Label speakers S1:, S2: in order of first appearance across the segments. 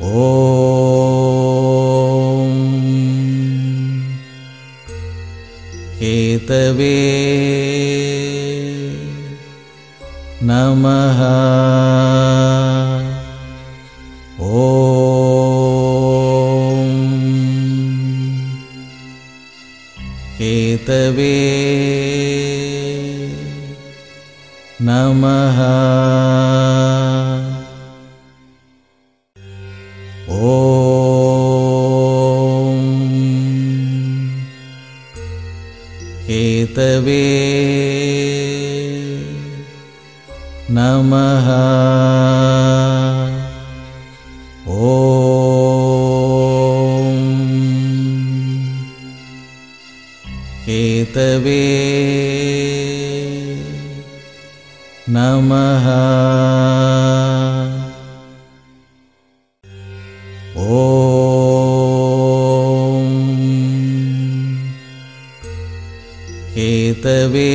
S1: ॐ केतवे नमः ओ केतवे नमः तवे नमः। ओतवे नमः। ॐ गुरवे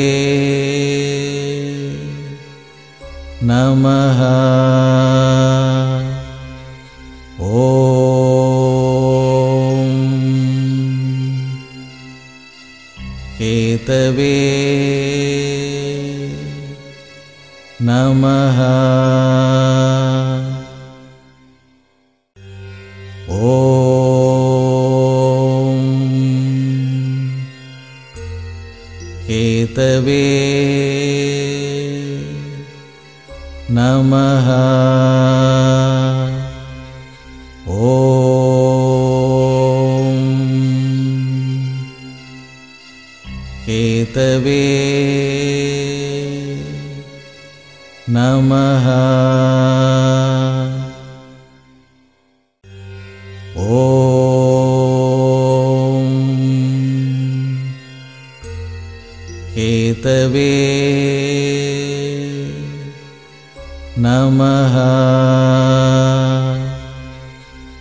S1: नमः। ॐ केतवे नमः। ॐ नमः। केतवे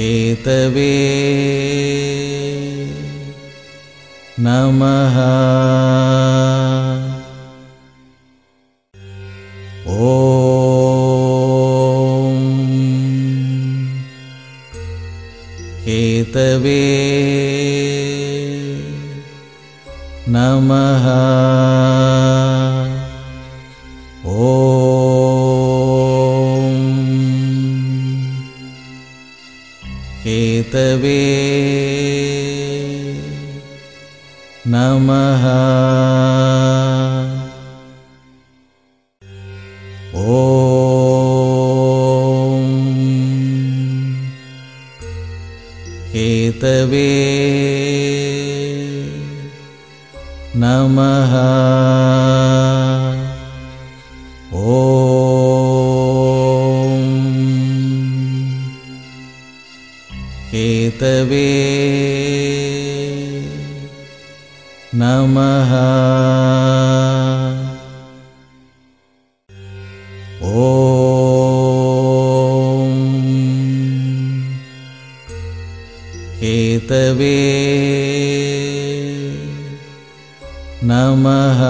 S1: ेतवे नमः। ॐ ओतवे नमः। नमः। ओ केतवे नमः। ॐ केतवे नमः। ॐ हेतवे नमः।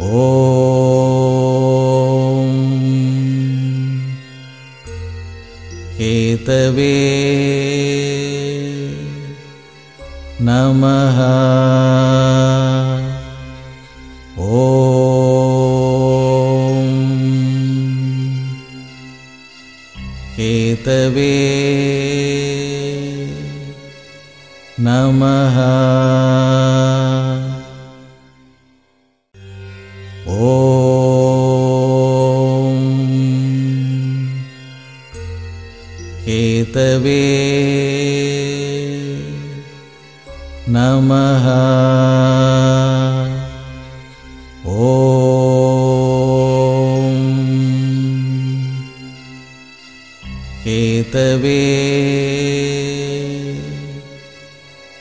S1: ॐ ओतवे नमः ओ हेतवे नमः तवे नमः। ओतवे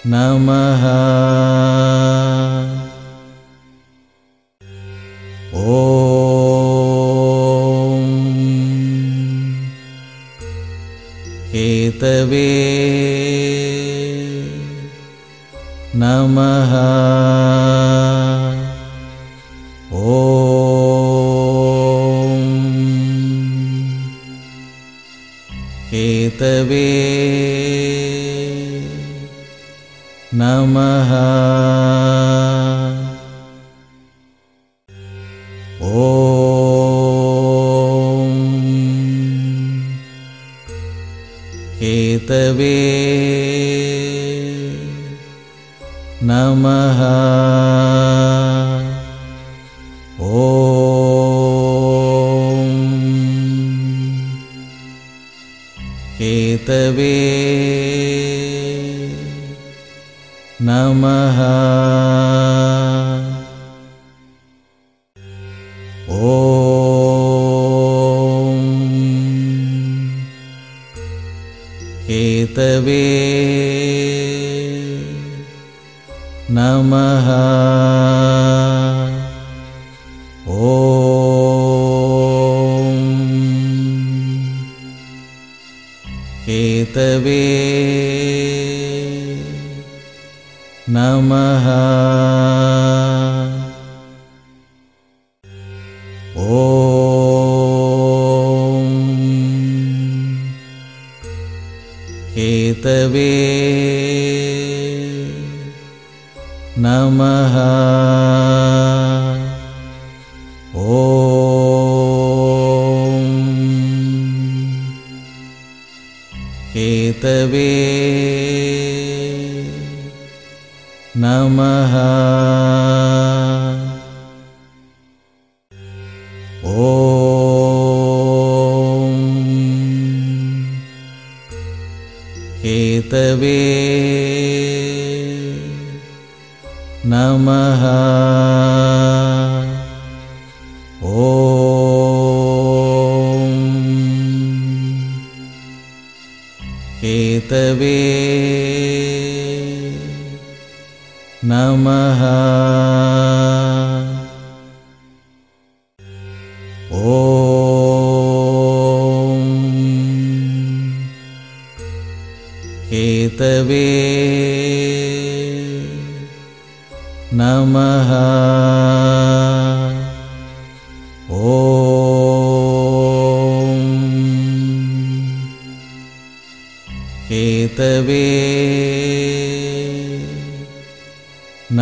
S1: नमः। ॐ नमः। ॐ केतवे नमः। ॐ नमः। ॐ केतवे नमः। ॐ केतवे वे नमः। ॐ। केतवे। केतवे नमः। ॐ केतवे नमः नमः। ॐ केतवे नमः। ॐ केतवे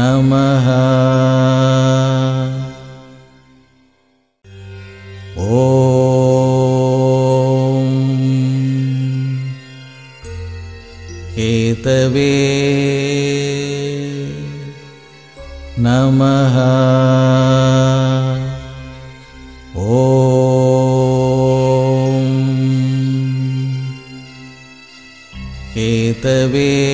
S1: नमः। ॐ केतवे नमः। ॐ केतवे